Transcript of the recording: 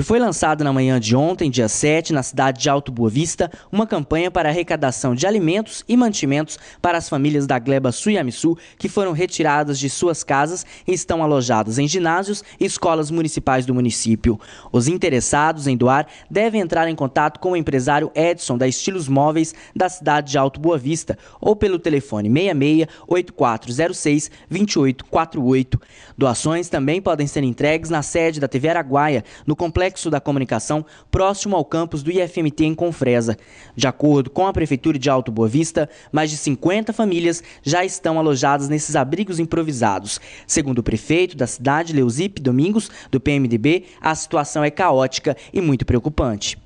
E foi lançada na manhã de ontem, dia 7, na cidade de Alto Boa Vista, uma campanha para arrecadação de alimentos e mantimentos para as famílias da gleba Suyamisu que foram retiradas de suas casas e estão alojadas em ginásios e escolas municipais do município. Os interessados em doar devem entrar em contato com o empresário Edson da Estilos Móveis da cidade de Alto Boa Vista ou pelo telefone 66 8406 2848. Doações também podem ser entregues na sede da TV Araguaia, no Complexo da Comunicação, próximo ao campus do IFMT em Confresa. De acordo com a Prefeitura de Alto Boa Vista, mais de 50 famílias já estão alojadas nesses abrigos improvisados. Segundo o prefeito da cidade, Leuzipe Domingos, do PMDB, a situação é caótica e muito preocupante.